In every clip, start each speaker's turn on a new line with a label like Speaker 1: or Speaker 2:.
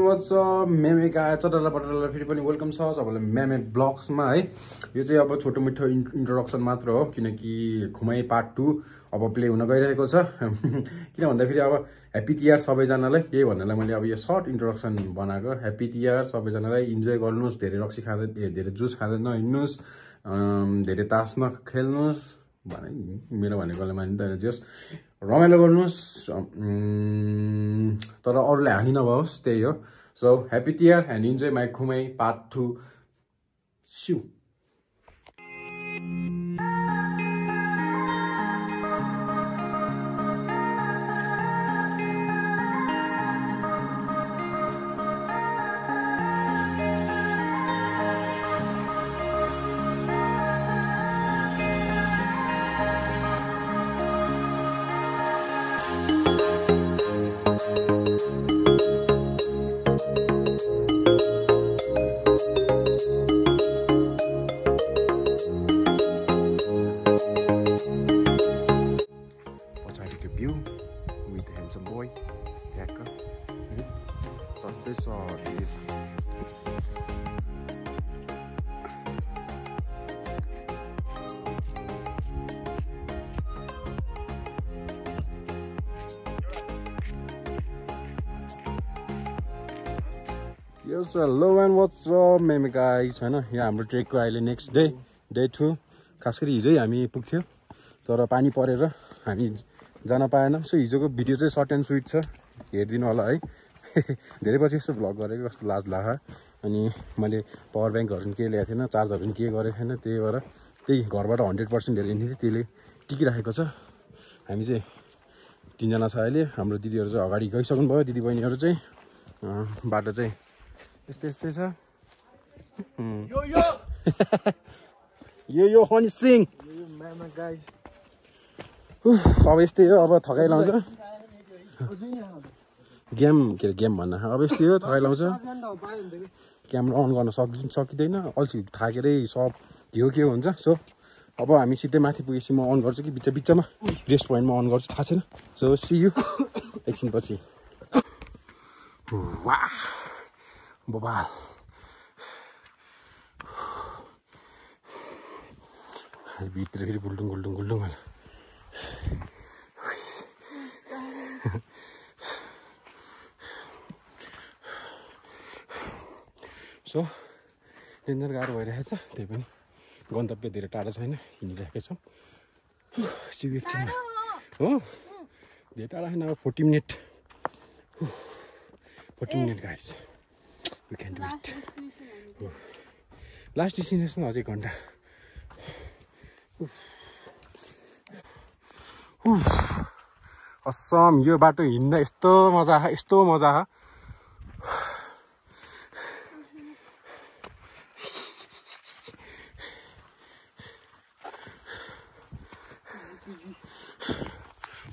Speaker 1: Watch मेमेका चटला पटला फेरि पनि वेलकम छ सबैलाई मेमे ब्लग्समा है। यो चाहिँ अब छोटो मिठो इन् इन्ट्रोडक्सन मात्र हो किनकि खुमाई पार्ट टू अब प्ले हुन गइरहेको छ। किन भन्दाखेरि अब ह्याप्पी तिहार सबैजनालाई यही भन्नलाई मैले अब यो सर्ट इन्ट्रोडक्सन बनाएको। ह्याप्पी तिहार सबैजनालाई इन्जोय गर्नुहोस् धेरै रक्सी खाँदै धेरै जुस खाँदै नहिँड्नुहोस् धेरै तास नखेल्नुहोस् भने मेरो भनेकोले मानिँदैन जस। रमाइलो गर्नुहोस् तर अरूलाई हानि नभओस् त्यही हो। So happy tear and enjoy my Kume part 2. Shoo. यो लो एन्ड वाट्स मेमे गाइस होइन यहाँ हाम्रो ट्रेकको अहिले नेक्स्ट डे डे टू खास गरी हिजै हामी पुग्थ्यो तर पानी परेर हामी जान पाएनौँ। सो हिजोको भिडियो चाहिँ सर्ट एन्ड स्विट छ हेरिदिनु होला है। धेरै पछि यस्तो भ्लग गरेको कस्तो लाज लाग अनि मैले पावर ब्याङ्कहरू पनि केही ल्याएको थिएन चार्जहरू पनि केही गरेको थिएन त्यही भएर त्यही घरबाट हन्ड्रेड पर्सेन्ट हेरेको थियो त्यसले टिकिराखेको छ। हामी चाहिँ तिनजना छ अहिले हाम्रो दिदीहरू चाहिँ अगाडि गइसक्नु भयो दिदी बहिनीहरू चाहिँ बाटो चाहिँ यस्तै यस्तै छ. यो यो हनी सिंह अब यस्तै हो अब थकाइ लाउँछ गेम के अरे गेम भन्न अब यस्तै हो थकाइ लाउँछ क्यामेरा अन गर्न सकि सकिँदैन अल्छी थाकेरै सब के हो के हुन्छ सो अब हामी सिधै माथि पुगेपछि म अन गर्छु कि बिच बिचमा रेस्ट पोइन्टमा अन गर्छु थाहा छैन सो सी यु एकछिनपछि वाह बबाल भित्र फेरि गुल्डुङ गुल्डुङ गुल्डुङ होला सो डेन्जर गाह्रो भइरहेको छ त्यही पनि गन्तव्य धेरै टाढो छैन हिँडिरहेकै छौँ सिउ एकछिनमा हो धेरै टाढा छैन अब forty minute forty minute guys last destination अझै घन्टा। असम यो बाटो हिँड्दा यस्तो मजा आयो यस्तो मजा आयो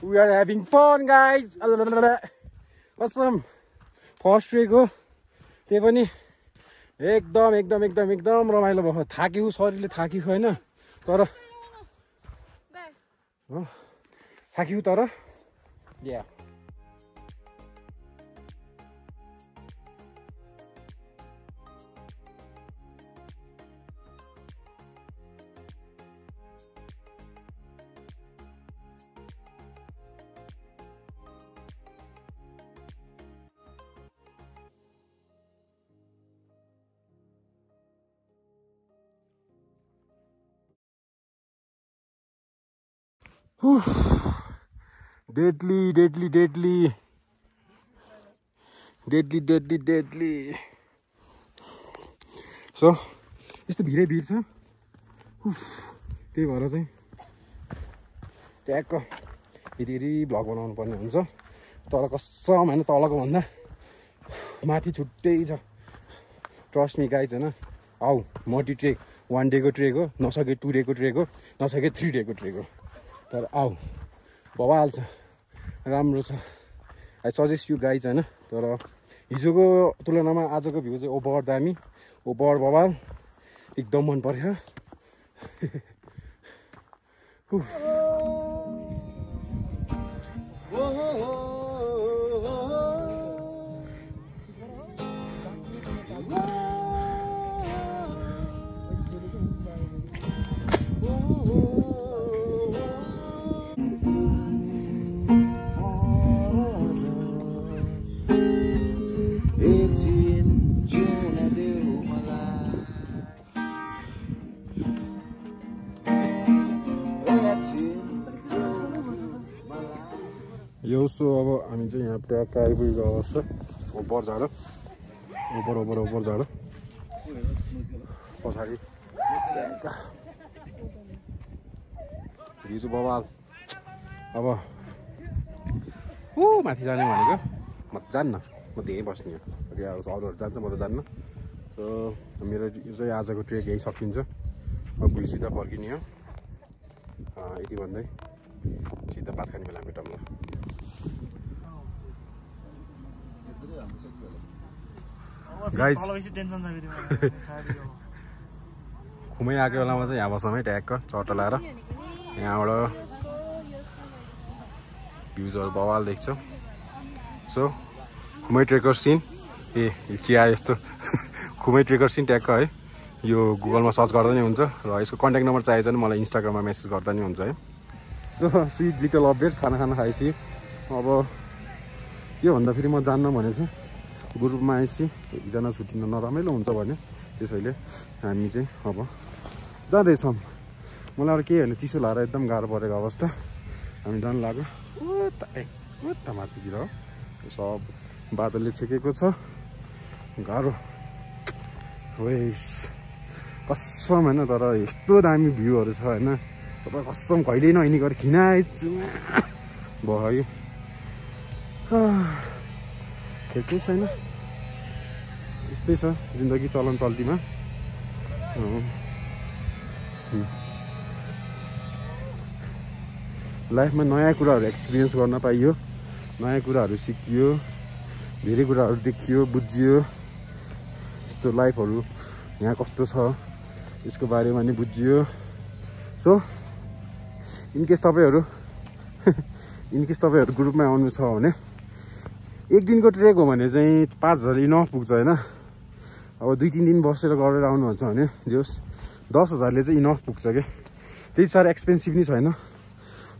Speaker 1: We are having fun guys. Awesome first हो त्यही पनि एकदम एकदम एकदम एकदम रमाइलो भयो। थाक्यो शरीरले थाक्यो होइन? तर हो? थाक्यो तर? Yeah. Deadly deadly deadly deadly deadly deadly so यस्तो भिडै भिड छ। उफ, त्यही भएर चाहिँ ट्याक्क फेरि भ्लग बनाउनु पर्ने हुन्छ। तर कसम होइन तलको भन्दा माथि छुट्टै छ। ट्रस्ट मी गाइज होइन। आऊ मल्टी ट्रेक वान डेको ट्रेक हो नसके टु डेको ट्रेक हो नसके थ्री डेको ट्रेक हो। तर आऊ भइहाल्छ राम्रो छ। आई सजेस्ट यु गाइज होइन? तर हिजोको तुलनामा आजको भ्यू चाहिँ ओभर दामी ओभर बवाल एकदम मन पऱ्यो उफ। हामी चाहिँ यहाँ ट्याक्क आइपुगेको अवस्था। ओपर झाडो ओपर ओपर ओपर झाडो पछाडि चाहिँ बबाल अब ऊ माथि जाने भनेको। म जान्न। म त्यहीँ बस्ने अरूहरू जान्छ म त जान्न। सो मेरो चाहिँ आजको ट्रेक यही सकिन्छ। अब भोलि सिधा फर्किने हो। यति भन्दै। सिधा भात खाने बेला भेटौँ
Speaker 2: हो।
Speaker 1: घुमै आएको बेलामा चाहिँ यहाँ बसौँ है ट्याक्क चट्टा लाएर। यहाँबाट भ्युजहरू बवाल देख्छौँ। सो खुमै ट्रेकर सिन ए यो के आयो यस्तो? खुमै ट्रेकर सिन ट्याक्क है। यो गुगलमा सर्च गर्दा नि हुन्छ। र यसको कन्ट्याक्ट नम्बर चाहिएछ भने मलाई इन्स्टाग्राममा मेसेज गर्दा नि हुन्छ है। सो स्विट लिटल अपडेट खाना खाना खाएपछि। अब योभन्दा फेरि म जान्न भनेको थिएँ ग्रुपमा आएपछि एकजना छुट्टिन नरमाइलो हुन्छ भन्यो। त्यसैले हामी चाहिँ अब जाँदैछौँ। मलाई अब केही होइन चिसो लाएर एकदम गाह्रो परेको अवस्था। हामी जानु लाग्यो। ए उता माथितिर हो। सब बादलले छेकेको छ। गाह्रो। वेस कसम होइन तर यस्तो दामी भ्यूहरू छ होइन। तपाईँ कसम कहिल्यै नहिनी गरेर खिनाइछु भयो। ठिकै छैन यस्तै छ जिन्दगी चलन चल्तीमा। लाइफमा नयाँ कुराहरू एक्सपिरियन्स गर्न पाइयो नयाँ कुराहरू सिकियो धेरै कुराहरू देखियो बुझियो यस्तो लाइफहरू यहाँ कस्तो छ यसको बारेमा नि बुझियो सो इनकेस तपाईँहरू इनकेस तपाईँहरू ग्रुपमा आउनु छ भने एक दिनको ट्रेक हो भने चाहिँ पाँच हजार इनफ पुग्छ होइन। अब दुई तिन दिन बसेर गरेर आउनुहुन्छ भने जोस् दस हजारले चाहिँ इनफ पुग्छ क्या त्यति साह्रो एक्सपेन्सिभ नि छैन।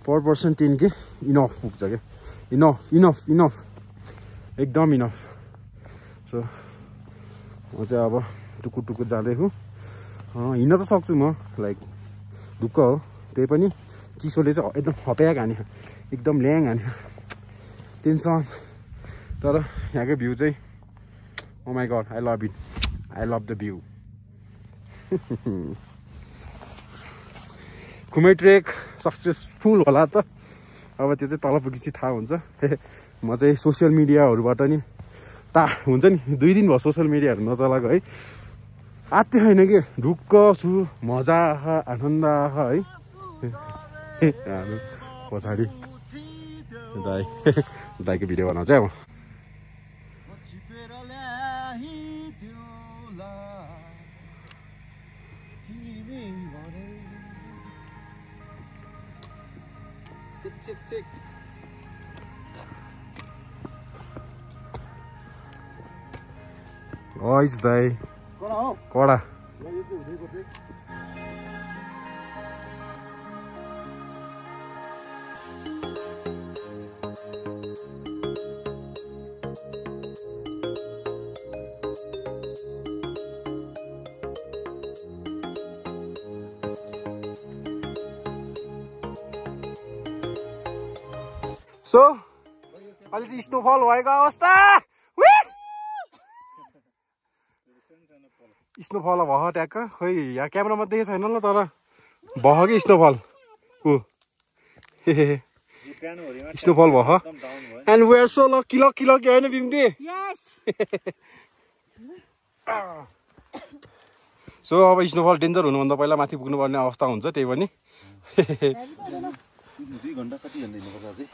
Speaker 1: पर पर्सन टेन के इनफ पुग्छ क्या इनफ इनफ इनफ एकदम इनफ सो म चाहिँ अब टुकुर टुकुर जाँदैछु। हिँड्न त सक्छु म लाइक ढुक्क हो। त्यही पनि चिसोले चाहिँ एकदम हप्याक हान्यो। एकदम ल्याङ हान्यो। टेन्सन तर यहाँको भ्यू चाहिँ ओ my god I love it I love the view Khumai trek successful होला त। अब त्यो चाहिँ तल पुगेपछि थाहा हुन्छ। म चाहिँ सोसियल मिडियाहरूबाट नि ता हुन्छ नि दुई दिन भयो सोसियल मिडियाहरू नचलाएको है। आत्ति होइन कि? ढुक्क छु मजा आनन्द है। पछाडि। दाई दाईको भिडियो बनाउँछ अब। Tick, tick,
Speaker 2: tick. Oh,
Speaker 1: it's
Speaker 2: day. Go on. Go on.
Speaker 1: So अहिले चाहिँ स्नोफल भएको अवस्था। स्नोफल भयो ट्याक्क। खोइ यहाँ क्यामेरामा देखेको छैन ल तर। भयो कि स्नोफल ऊ। स्नोफल भयो and we're so lucky lucky lucky होइन बिम्ती? सो अब स्नोफल डेन्जर हुनुभन्दा पहिला माथि पुग्नुपर्ने अवस्था हुन्छ त्यही पनि।
Speaker 2: दुई घन्टा कति घन्टा हिँड्नुपर्छ अझै?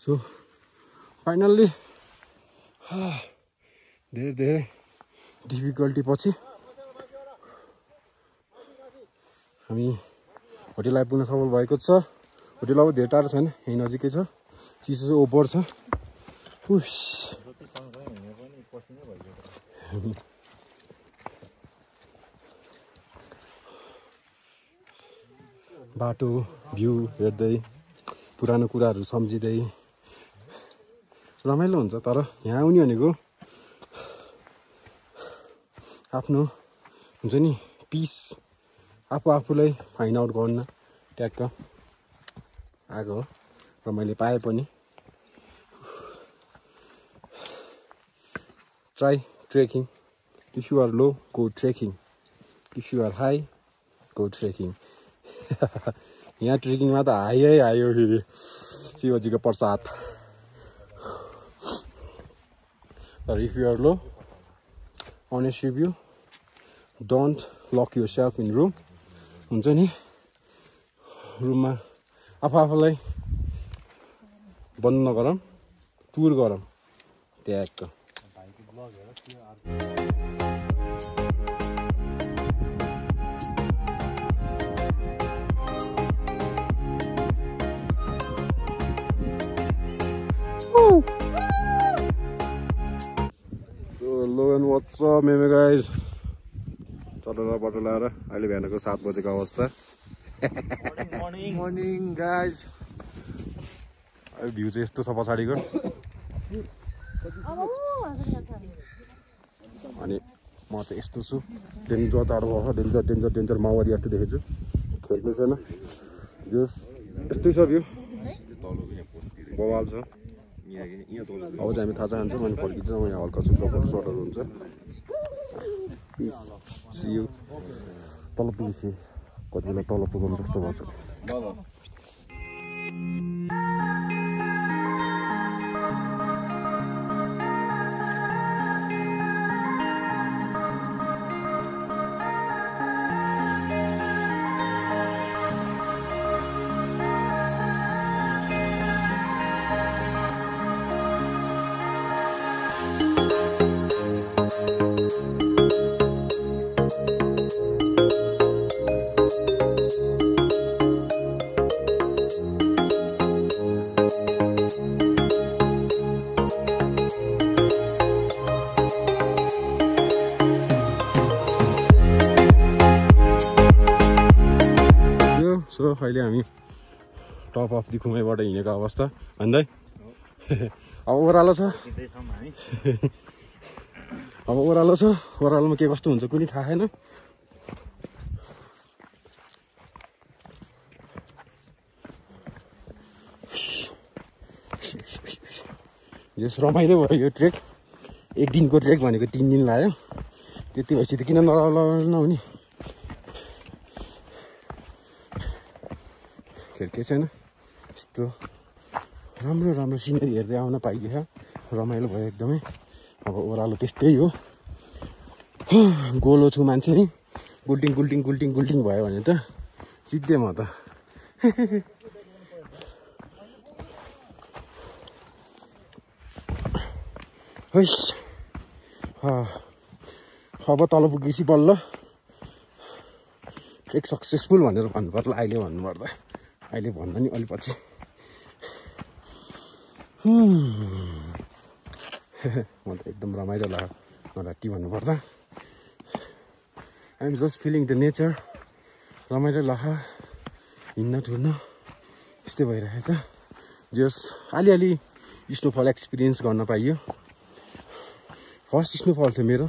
Speaker 1: so, फाइनल्ली धेरै धेरै डिफिकल्टी पछि हामी होटेल आइपुग्न सफल भएको छ। होटेल अब धेरै टाढो छैन यहीँ नजिकै छ। चिसो चाहिँ ओपर छ। उस बाटो भ्यू हेर्दै पुरानो कुराहरू सम्झिँदै। रमाइलो हुन्छ तर यहाँ आउने भनेको आफ्नो हुन्छ नि पिस आफू आफूलाई फाइन्ड आउट गर्न ट्याक्क। आएको हो र मैले पाएँ पनि। Try trekking if you are low go trekking if you are high go trekking यहाँ ट्रेकिङमा त हाई आयो फेरि। शिवजीको प्रसाद। तर if you are low honest review don't lock yourself in room हुन्छ नि? रुममा आफू आफूलाई बन्द नगरौँ टुर गरौँ। ट्याक्क लो एन्ड वाट्स अप मेमे गाइज चटला बटलाएर अहिले बिहानको सात बजेको अवस्था।
Speaker 2: मर्निङ गाइज
Speaker 1: अहिले भ्यू चाहिँ यस्तो छ पछाडिको। अनि म चाहिँ यस्तो छु। डेन्जर टाढो भएको डेन्जर डेन्जर डेन्जर माओवादी जस्तो देखेको छु। खेल्नु छैन। जस यस्तै छ भ्यू। बवाल छ। अब चाहिँ हामी खाजा खान्छौँ अनि फर्किन्छौँ। यहाँ हल्का सुक्का फोटो सटहरू हुन्छ। सियु तल पुगेपछि कति बेला तल पुगाउँ जस्तो भएको छ। अहिले हामी टप अफ दि खुमाईबाट हिँडेको अवस्था। भन्दै? अब ओह्रालो छ। अब ओह्रालो छ। ओह्रालोमा के कस्तो हुन्छ कुनै थाहा छैन। जस रमाइलो भयो यो ट्रेक। एक दिनको ट्रेक भनेको तिन दिन लाग्यो। त्यति भएपछि त किन नराउनु नहुने? केही छैन। यस्तो राम्रो राम्रो सिनेरी हेर्दै आउन पाइदिएछ रमाइलो भयो एकदमै। अब ओह्रालो त्यस्तै हो। गोलो छु मान्छे नि। गुल्टिङ गुल्टिङ गुल्टिङ गुल्टिङ भयो भने त सिधै म त। हैस। अब तल पुगेपछि बल्ल। ट्रेक सक्सेसफुल भनेर भन्नु पर्ला अहिले भन्नुपर्दा। अहिले भन्दा नि अलिक पछि म त एकदम रमाइलो लाग्यो मलाई के भन्नुपर्दा। I'm just feeling the nature रमाइलो लाग्यो। हिँड्न डुल्न यस्तै भइरहेछ। जस अलिअलि स्नोफल एक्सपिरियन्स गर्न पाइयो। फर्स्ट स्नोफल थियो मेरो।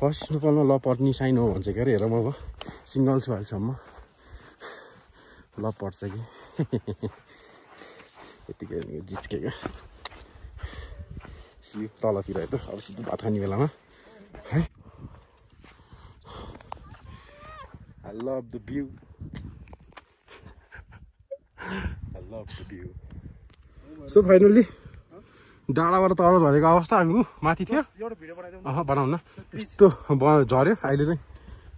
Speaker 1: फर्स्ट स्नोफलमा ल पर्ने साइन हो भन्छ के अरे हेर म अब। सिङ्गल छु अहिलेसम्म ल पर्छ कि? यतिकै जिस्केको सियो तलतिर त अब सिधै भात खाने बेलामा। है? I love the view I love the view so finally डाँडाबाट तल झरेको अवस्था हामी। माथि थियो। अह बनाउँ न यस्तो झऱ्यो। अहिले चाहिँ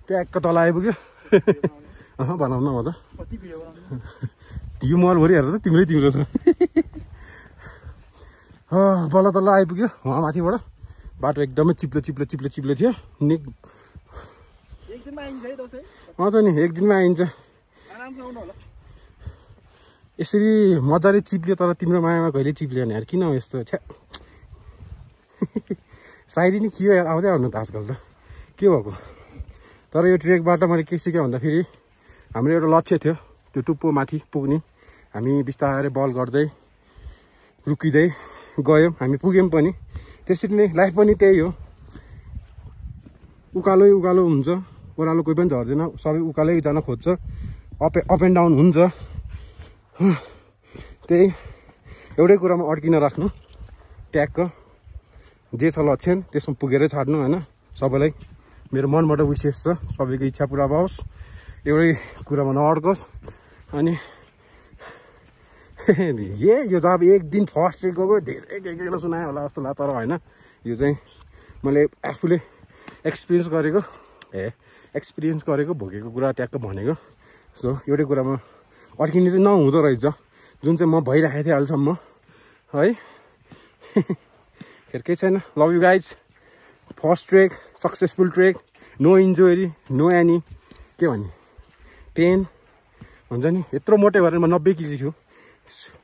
Speaker 1: ट्याक्क तल आइपुग्यो। अह बनाउँ न म त
Speaker 2: बनाउनु?
Speaker 1: यो मलभरि हेरेर त तिम्रै तिम्रो छ। अँ, बल्ल तल्ल आइपुग्यो। उहाँ माथिबाट। बाटो एकदमै चिप्लो चिप्लो चिप्लो चिप्लो थियो। नि
Speaker 2: एक दिनमा आइन्छ है दसैँ?
Speaker 1: अँ त नि एक दिनमा आइन्छ। यसरी मजाले चिप्लियो तर तिम्रो मायामा कहिले चिप्लिएन यार। किन हो यस्तो? छ्या। सायरी नि के आउँदै आउनु त आजकल त। के भएको? तर यो ट्रेकबाट मैले के सिकेँ भन्दाखेरि हाम्रो एउटा लक्ष्य थियो त्यो टुप्पो माथि पुग्ने। हामी बिस्तारै बल गर्दै रुकिँदै गयौँ। हामी पुग्यौँ पनि। त्यसरी नै लाइफ पनि त्यही हो। उकालै उकालो हुन्छ ओह्रालो कोही पनि झर्दैन। सबै उकालै जान खोज्छ। अप अप एन्ड डाउन हुन्छ। त्यही एउटै कुरामा अड्किन राख्नु। ट्यागको जे छ लक्षण त्यसमा पुगेरै छाड्नु होइन? सबैलाई मेरो मनबाट विशेष छ। सबैको इच्छा पुरा होस् एउटै कुरामा नअड्कोस् अनि ए यो चाहिँ अब एक दिन फर्स्ट डे गएको धेरै के के सुनायो होला जस्तो लाग्छ तर होइन यो चाहिँ मैले आफूले एक्सपिरियन्स गरेको ए एक्सपिरियन्स गरेको भोगेको कुरा ट्याक्क भनेको। सो एउटै कुरामा अड्किने चाहिँ नहुँदो रहेछ जुन चाहिँ म भइराखेको थिएँ अहिलेसम्म है? खेर केही छैन। Love you guys first trek successful trek no injury no any के भन्ने? पेन हुन्छ नि? यत्रो मोटै गरेर म नब्बे केजी छु।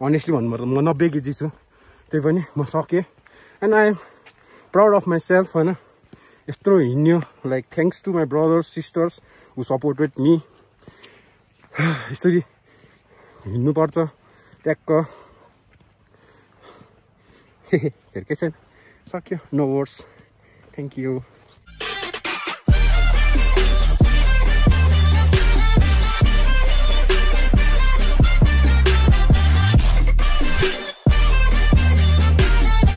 Speaker 1: अनेस्टली भन्नुपर्दा म नब्बे केजी छु। त्यही पनि म सकेँ। And I am proud of myself होइन? यत्रो हिँड्यो। Like thanks to my brothers sisters who supported me यसरी हिँड्नुपर्छ। ट्याक्क। हेर्कै छैन। सक्यो। No words thank you